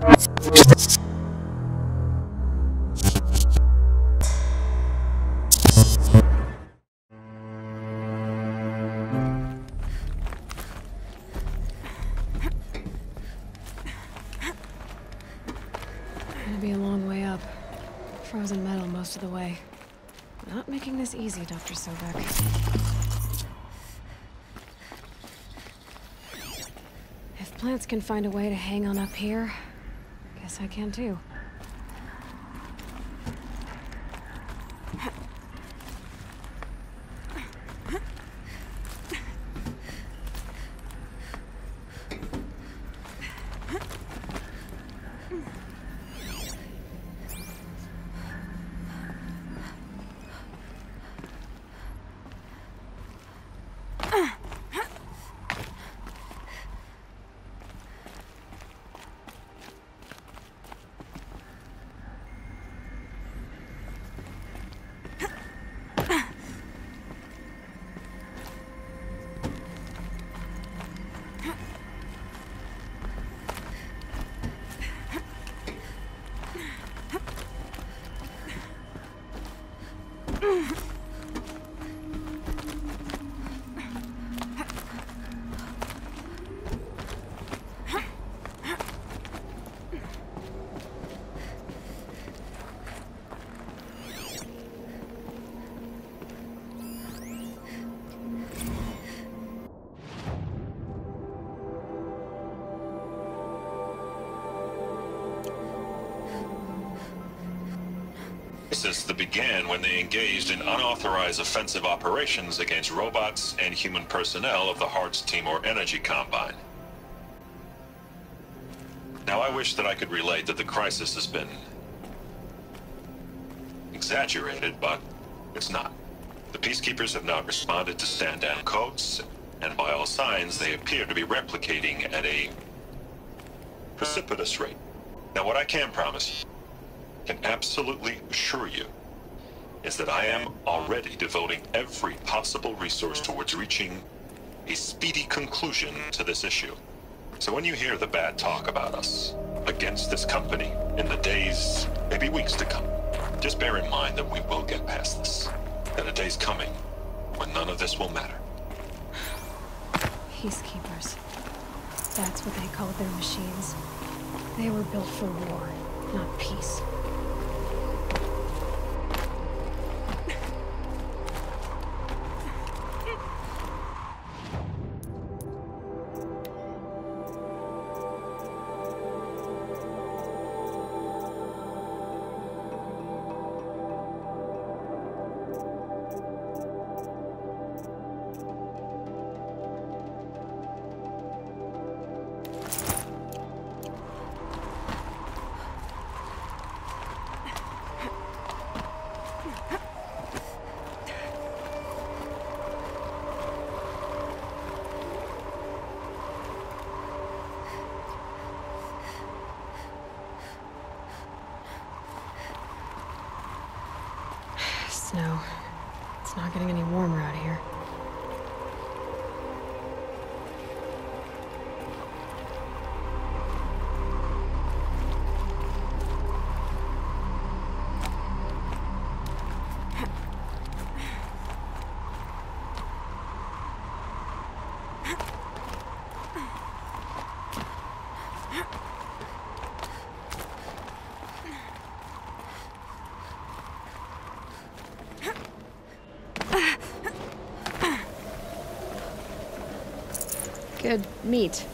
Gonna be a long way up. Frozen metal most of the way. Not making this easy, Dr. Sobek. If plants can find a way to hang on up here, I can too. Crisis that began when they engaged in unauthorized offensive operations against robots and human personnel of the Hearts Timor Energy Combine. Now, I wish that I could relate that the crisis has been exaggerated, but it's not. The Peacekeepers have not responded to stand-down codes, and by all signs, they appear to be replicating at a precipitous rate. Now, what I can promise can absolutely assure you, is that I am already devoting every possible resource towards reaching a speedy conclusion to this issue. So when you hear the bad talk about us against this company in the days, maybe weeks to come, just bear in mind that we will get past this. That a day's coming when none of this will matter. Peacekeepers. That's what they called their machines. They were built for war, not peace. Getting any warmer meat.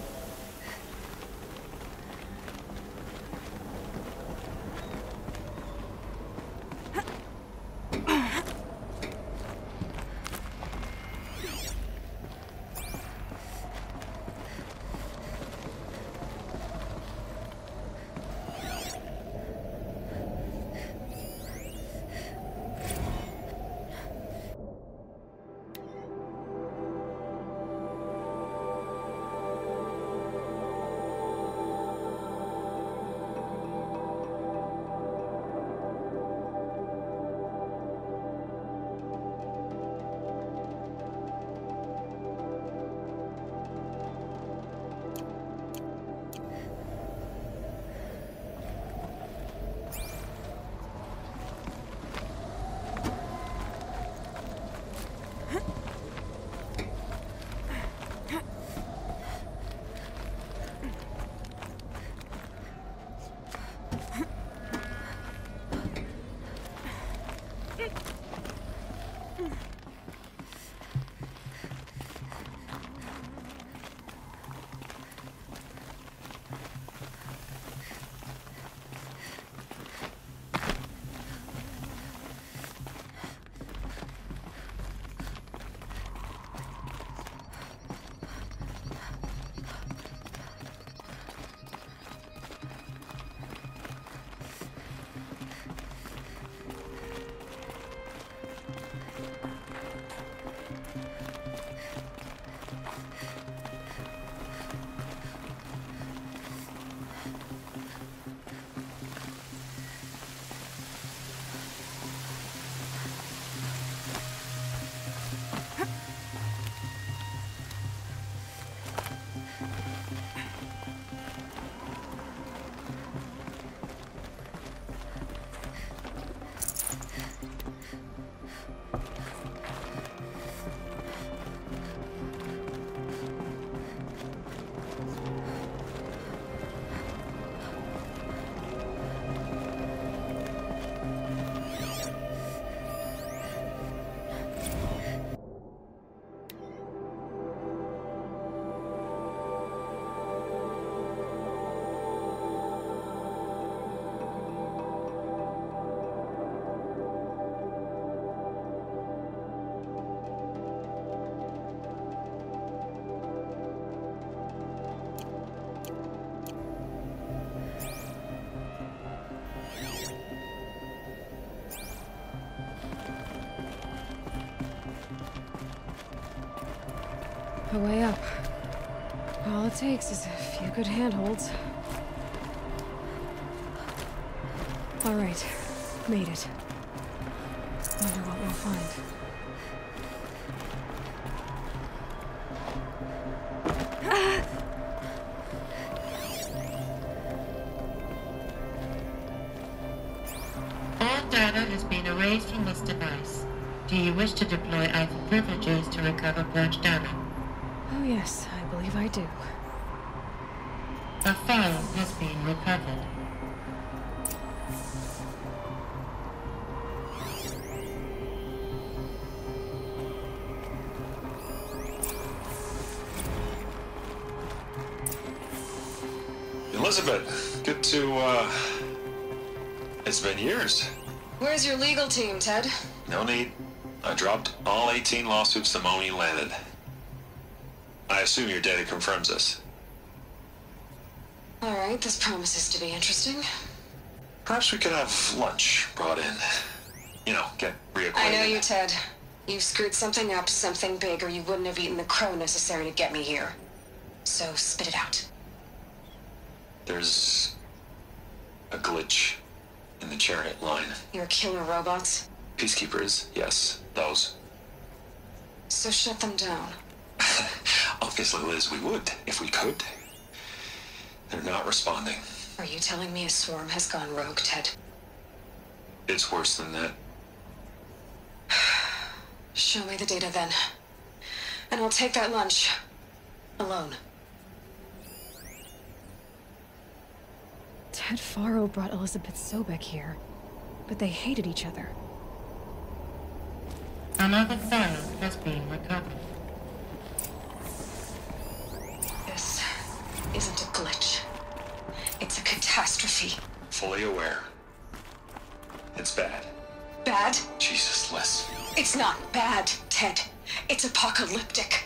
The way up. All it takes is a few good handholds. All right, made it. Wonder what we'll find. All data has been erased from this device. Do you wish to deploy Alpha privileges to recover purged data? Oh yes, I believe I do. The file has been recovered. Elizabeth, good to, uh. It's been years. Where's your legal team, Ted? No need. I dropped all 18 lawsuits the moment you landed. I assume your data confirms this. All right, this promises to be interesting. Perhaps we could have lunch brought in. You know, get reacquainted. I know you, Ted. You've screwed something up, something big, or you wouldn't have eaten the crow necessary to get me here. So spit it out. There's a glitch in the chariot line. Your killer robots. Peacekeepers, yes, those. So shut them down. Obviously, Liz, we would if we could. They're not responding. Are you telling me a swarm has gone rogue, Ted? It's worse than that. Show me the data then. And I'll take that lunch. Alone. Ted Faro brought Elizabeth Sobek here, but they hated each other. Another file has been recovered. Fully aware. It's bad. Bad? Jesus, Liz. It's not bad, Ted. It's apocalyptic.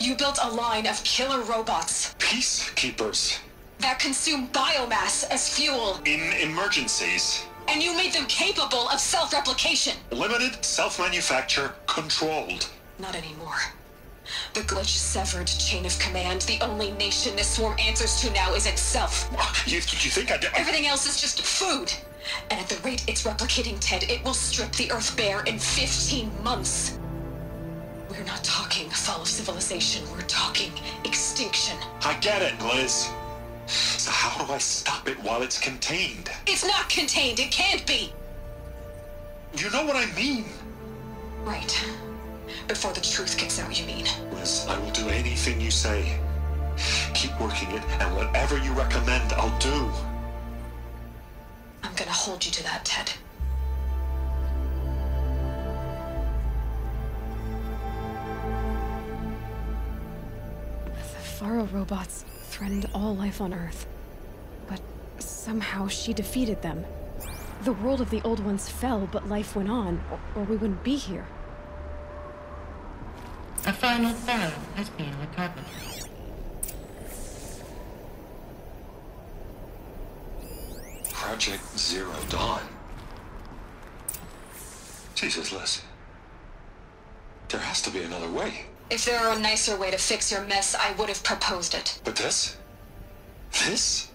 You built a line of killer robots Peacekeepers. that consume biomass as fuel, In emergencies, and you made them capable of self-replication. limited, self-manufacture, controlled. Not anymore. The glitch severed chain of command. The only nation this swarm answers to now is itself. You, you think I did? Everything else is just food. And at the rate it's replicating, Ted, it will strip the Earth bare in 15 months. We're not talking fall of civilization. We're talking extinction. I get it, Liz. So how do I stop it while it's contained? It's not contained. It can't be. You know what I mean. Right. Before the truth gets out, you mean? Liz, I will do anything you say. Keep working it, and whatever you recommend, I'll do. I'm gonna hold you to that, Ted. The Faro robots threatened all life on Earth. But somehow she defeated them. The world of the Old Ones fell, but life went on, or, or we wouldn't be here. A final file has been recovered. Project Zero Dawn. Jesus, Liz. There has to be another way. If there were a nicer way to fix your mess, I would have proposed it. But this? This?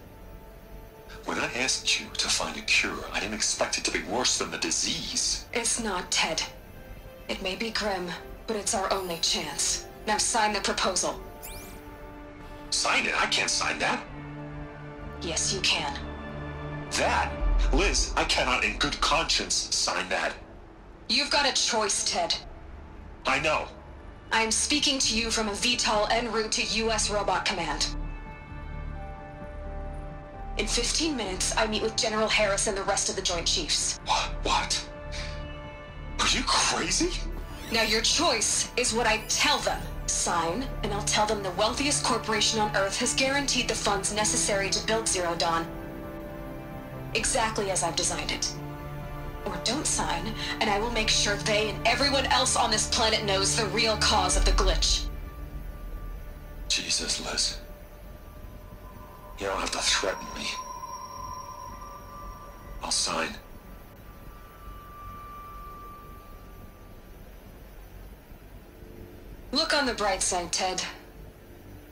When I asked you to find a cure, I didn't expect it to be worse than the disease. It's not, Ted. It may be grim, but it's our only chance. Now sign the proposal. Sign it. I can't sign that. Yes, you can. That? Liz, I cannot in good conscience sign that. You've got a choice, Ted. I know. I am speaking to you from a VTOL en route to U.S. Robot Command. In 15 minutes, I meet with General Herres and the rest of the Joint Chiefs. What? What? Are you crazy? Now, your choice is what I tell them. Sign, and I'll tell them the wealthiest corporation on Earth has guaranteed the funds necessary to build Zero Dawn. Exactly as I've designed it. Or don't sign, and I will make sure they and everyone else on this planet knows the real cause of the glitch. Jesus, Liz. You don't have to threaten me. I'll sign. Look on the bright side, Ted.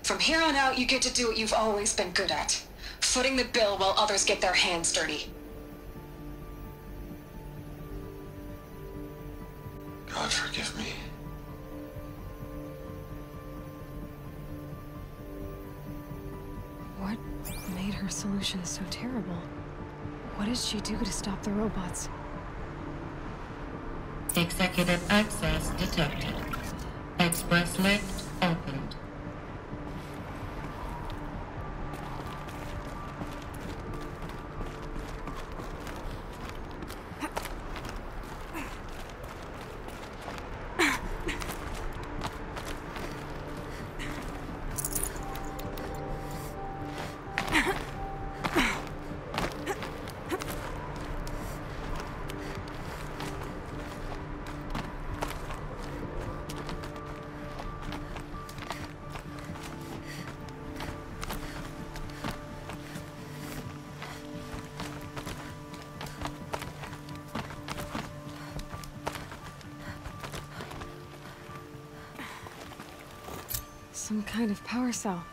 From here on out, you get to do what you've always been good at. Footing the bill while others get their hands dirty. God forgive me. What made her solution so terrible? What did she do to stop the robots? Executive access detected. Express lift opened. Some kind of power cell.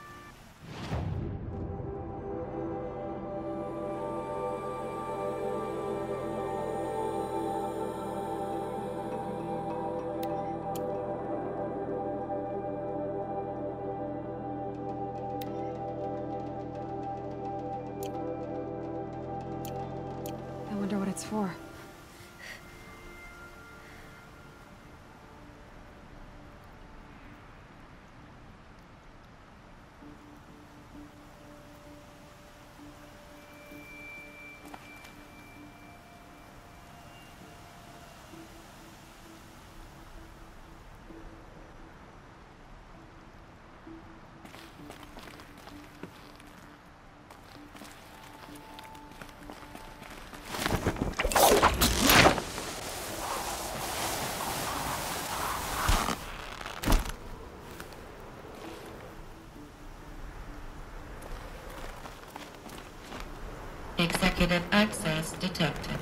Executive access detected.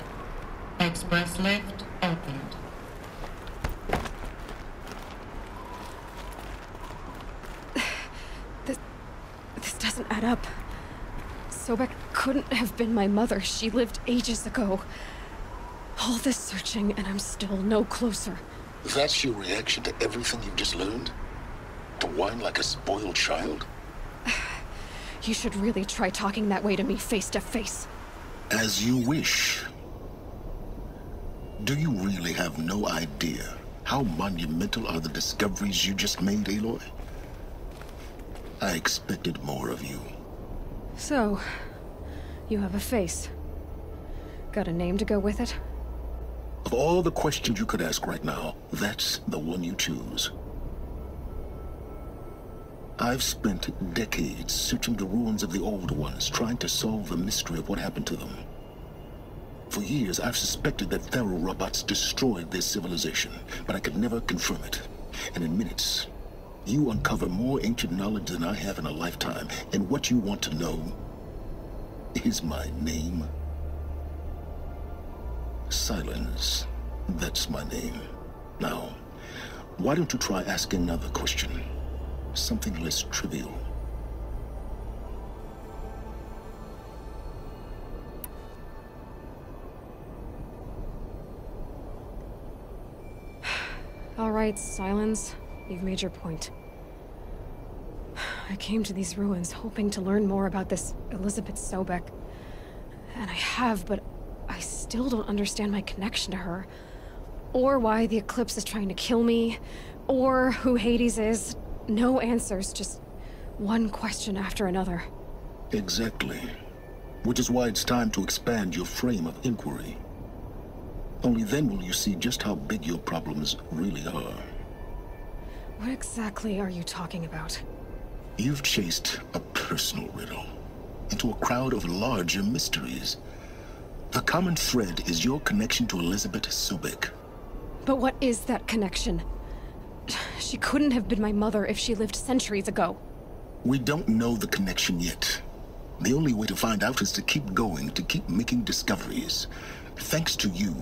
Express lift opened. This, This doesn't add up. Sobek couldn't have been my mother. She lived ages ago. All this searching, and I'm still no closer. That's your reaction to everything you've just learned? To whine like a spoiled child? You should really try talking that way to me face to face. As you wish. Do you really have no idea how monumental are the discoveries you just made, Aloy? I expected more of you. So, you have a face. Got a name to go with it? Of all the questions you could ask right now, that's the one you choose. I've spent decades searching the ruins of the old ones, trying to solve the mystery of what happened to them. For years, I've suspected that Faro robots destroyed their civilization, but I could never confirm it. And in minutes, you uncover more ancient knowledge than I have in a lifetime, and what you want to know is my name. Silence. That's my name. Now, why don't you try asking another question? Something less trivial. All right, Silence. You've made your point. I came to these ruins hoping to learn more about this Elizabeth Sobek. And I have, but I still don't understand my connection to her. Or why the Eclipse is trying to kill me. Or who Hades is. No answers, just one question after another. Exactly. Which is why it's time to expand your frame of inquiry. Only then will you see just how big your problems really are. What exactly are you talking about? You've chased a personal riddle into a crowd of larger mysteries. The common thread is your connection to Elizabeth Sobek. But what is that connection? She couldn't have been my mother if she lived centuries ago. We don't know the connection yet. The only way to find out is to keep going, to keep making discoveries. Thanks to you,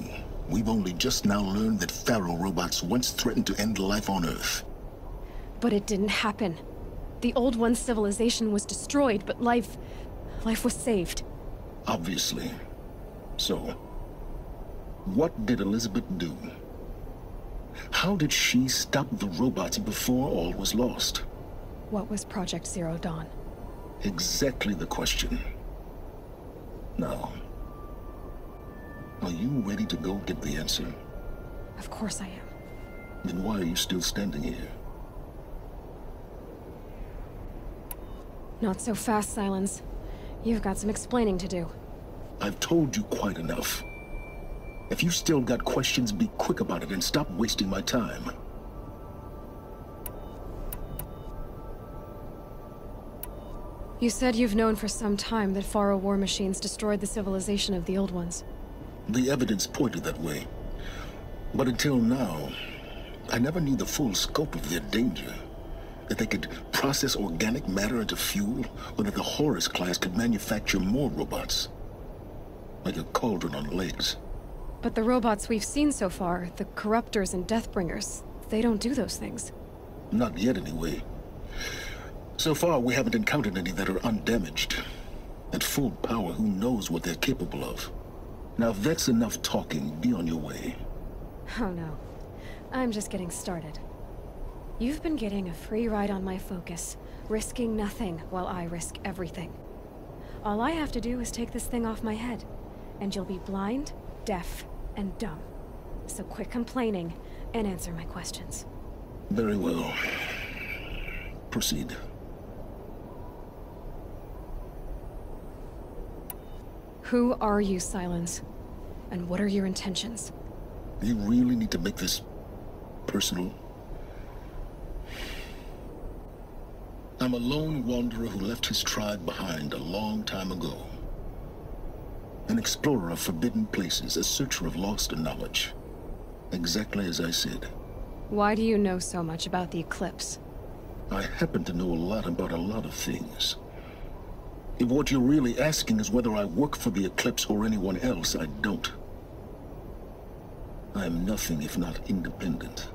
we've only just now learned that Faro robots once threatened to end life on Earth. But it didn't happen. The Old One's civilization was destroyed, but life... life was saved. Obviously. So, what did Elizabeth do? How did she stop the robots before all was lost? What was Project Zero Dawn? Exactly the question. Now, are you ready to go get the answer? Of course I am. Then why are you still standing here? Not so fast, Silence. You've got some explaining to do. I've told you quite enough. If you still got questions, be quick about it and stop wasting my time. You said you've known for some time that Faro war machines destroyed the civilization of the Old Ones. The evidence pointed that way. But until now, I never knew the full scope of their danger. That they could process organic matter into fuel, or that the Horus class could manufacture more robots. Like a cauldron on legs. But the robots we've seen so far, the Corruptors and Deathbringers, they don't do those things. Not yet, anyway. So far, we haven't encountered any that are undamaged. At full power, who knows what they're capable of? Now, if that's enough talking, be on your way. Oh no. I'm just getting started. You've been getting a free ride on my focus, risking nothing while I risk everything. All I have to do is take this thing off my head, and you'll be blind, deaf, and dumb. So quit complaining and answer my questions. Very well. Proceed. Who are you, Silence? And what are your intentions? You really need to make this personal? I'm a lone wanderer who left his tribe behind a long time ago. An explorer of forbidden places, a searcher of lost knowledge. Exactly as I said. Why do you know so much about the Eclipse? I happen to know a lot about a lot of things. If what you're really asking is whether I work for the Eclipse or anyone else, I don't. I am nothing if not independent.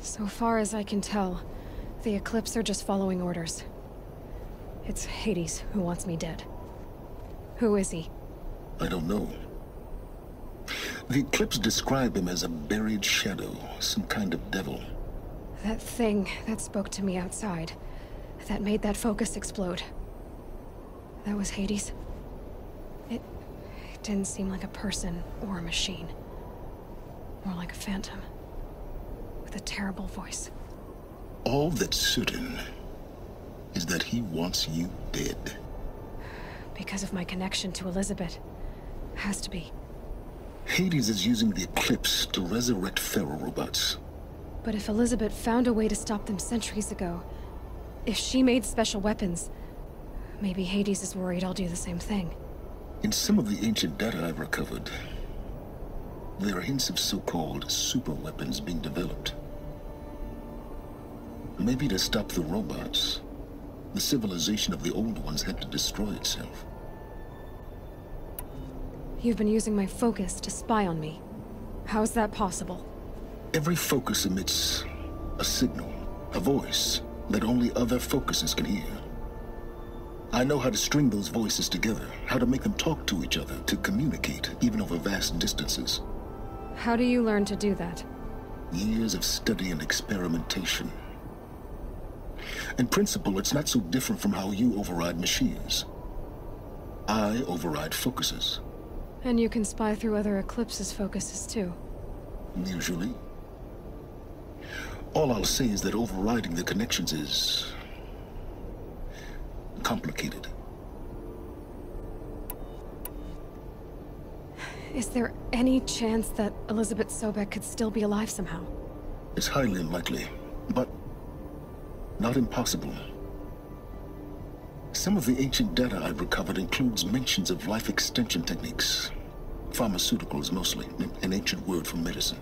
So far as I can tell, the Eclipse are just following orders. It's Hades who wants me dead. Who is he? I don't know. The Eclipse describe him as a buried shadow, some kind of devil. That thing that spoke to me outside, that made that focus explode. That was Hades. It, it didn't seem like a person or a machine. More like a phantom. With a terrible voice. All that's certain is that he wants you dead. Because of my connection to Elizabeth. Has to be. Hades is using the Eclipse to resurrect Faro robots. But if Elizabeth found a way to stop them centuries ago, if she made special weapons, maybe Hades is worried I'll do the same thing. In some of the ancient data I've recovered, there are hints of so-called super weapons being developed. Maybe to stop the robots, the civilization of the old ones had to destroy itself. You've been using my focus to spy on me. How's that possible? Every focus emits a signal, a voice, that only other focuses can hear. I know how to string those voices together, how to make them talk to each other, to communicate, even over vast distances. How do you learn to do that? Years of study and experimentation. In principle, it's not so different from how you override machines. I override focuses. And you can spy through other Eclipse's focuses too. Usually. All I'll say is that overriding the connections is... complicated. Is there any chance that Elizabeth Sobek could still be alive somehow? It's highly unlikely, not impossible. Some of the ancient data I've recovered includes mentions of life extension techniques. Pharmaceuticals, mostly, an ancient word for medicine.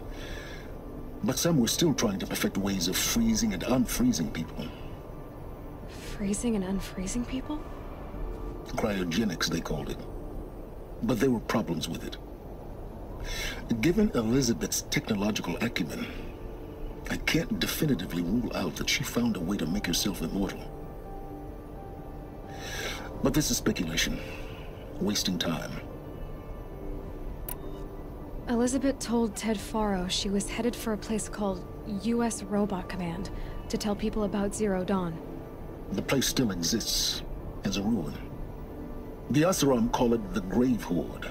But some were still trying to perfect ways of freezing and unfreezing people. Freezing and unfreezing people? Cryogenics, they called it. But there were problems with it. Given Elizabeth's technological acumen, I can't definitively rule out that she found a way to make herself immortal. But this is speculation. Wasting time. Elizabeth told Ted Faro she was headed for a place called U.S. Robot Command to tell people about Zero Dawn. The place still exists as a ruin. The Oseram call it the Grave Hoard.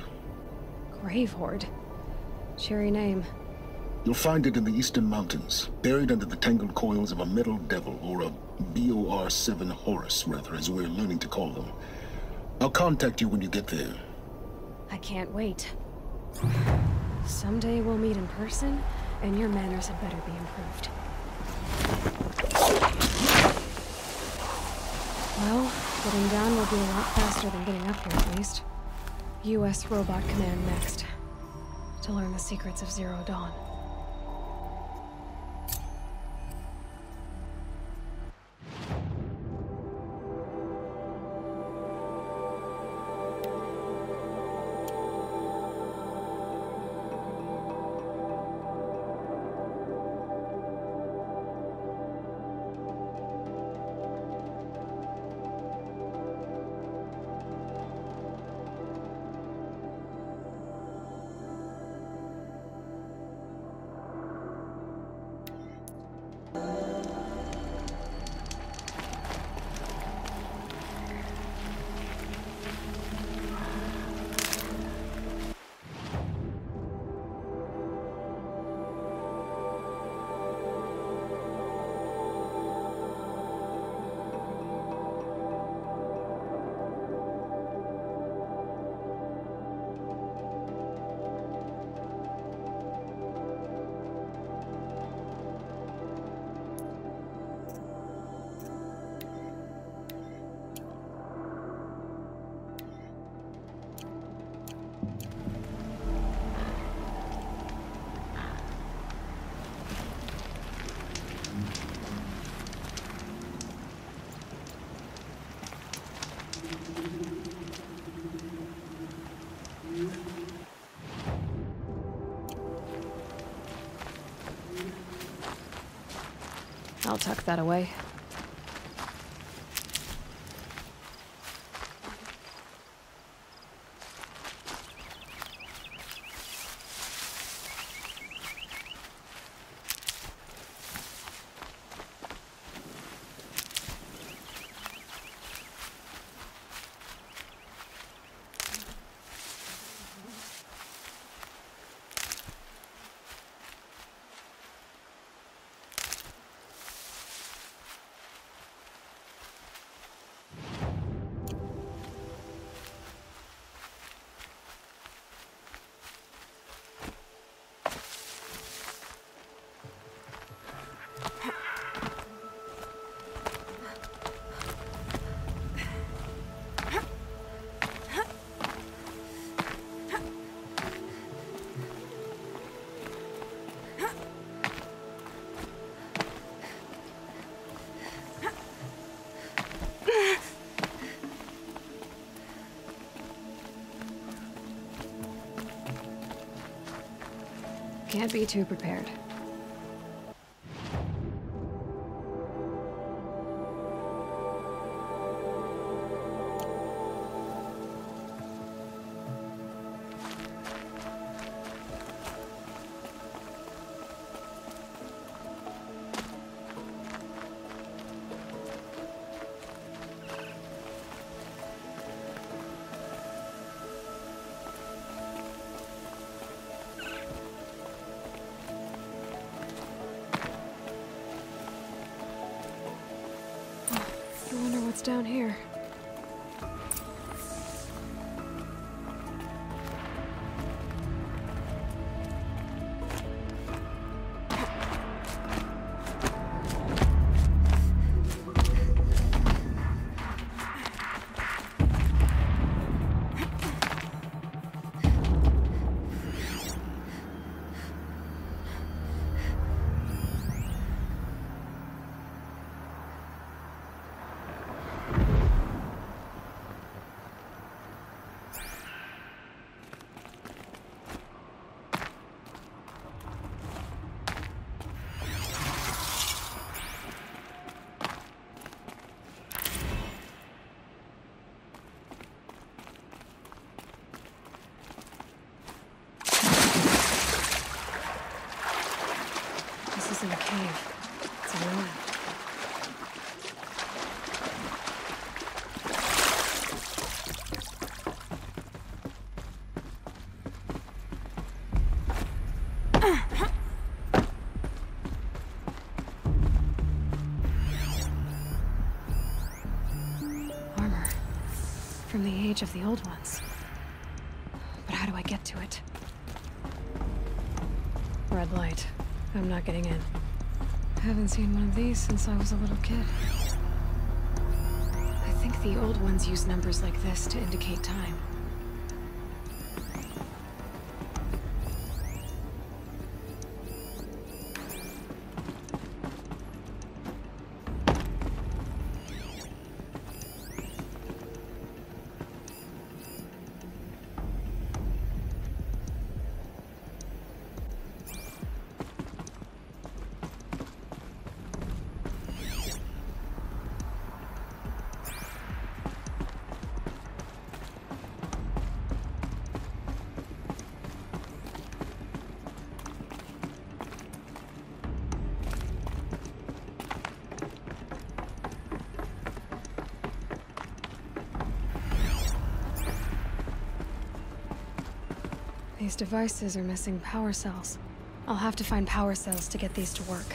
Grave Hoard? Cheery name. You'll find it in the Eastern Mountains, buried under the tangled coils of a metal devil, or a BOR-7 Horus, rather, as we're learning to call them. I'll contact you when you get there. I can't wait. Someday we'll meet in person, and your manners had better be improved. Well, getting down will be a lot faster than getting up here, at least. U.S. Robot Command next. To learn the secrets of Zero Dawn. I'll tuck that away. Can't be too prepared. Down here. Of the old ones. But how do I get to it? Red light. I'm not getting in. I Haven't seen one of these since I was a little kid. I think the old ones use numbers like this to indicate time. These devices are missing power cells. I'll have to find power cells to get these to work.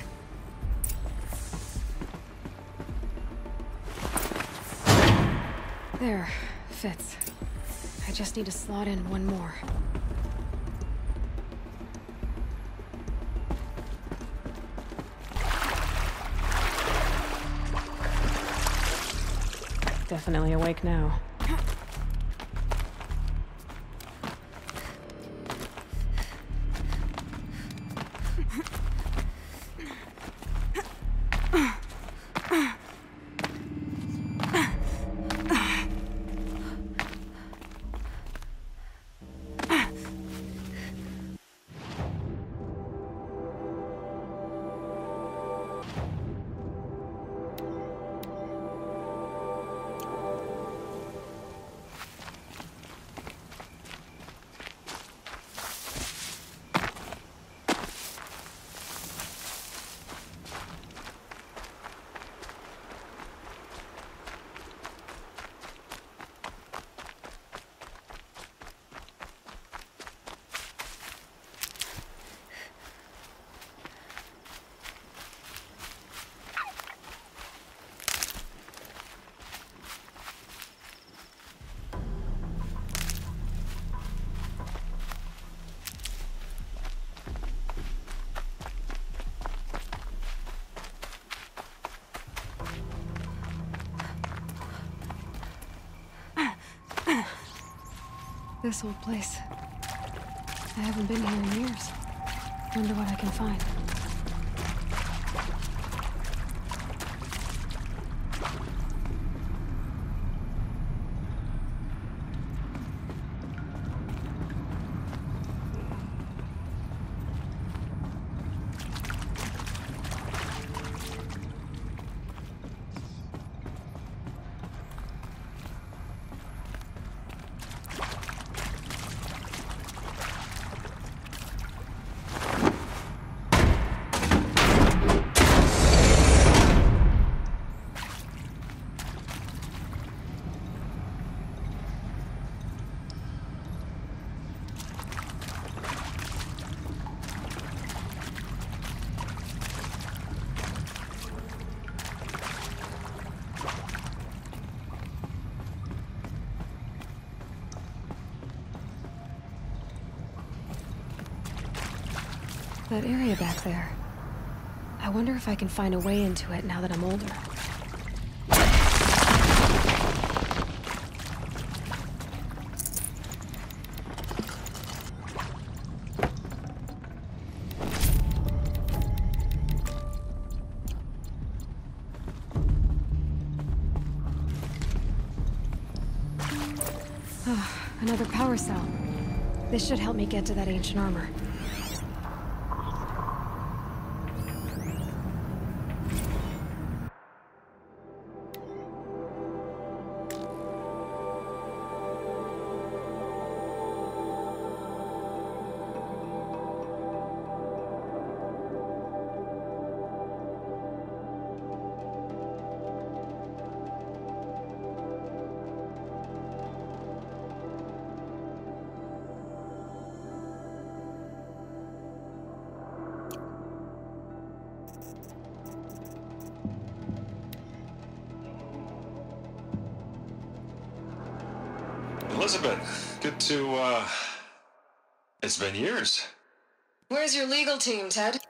There, fits. I just need to slot in one more. Definitely awake now. This old place. I haven't been here in years. Wonder what I can find. That area back there. I wonder if I can find a way into it now that I'm older. Ah, Another power cell. This should help me get to that ancient armor. It's been years. Where's your legal team, Ted?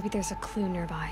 Maybe there's a clue nearby.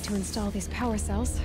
Need to install these power cells.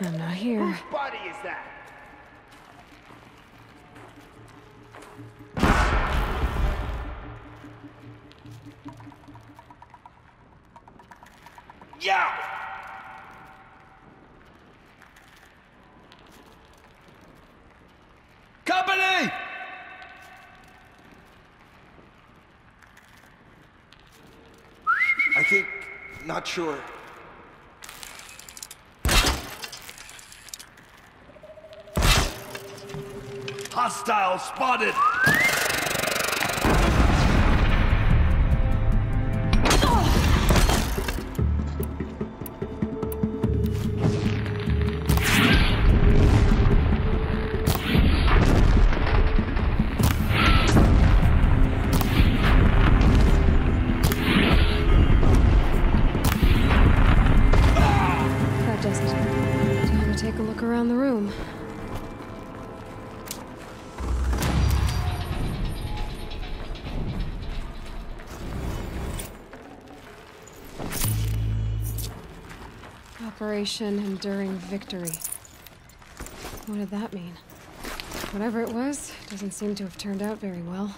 I'm not here. Whose body is that? Yow! Company! I think, not sure. Hostile spotted! Operation Enduring Victory. What did that mean? Whatever it was, doesn't seem to have turned out very well.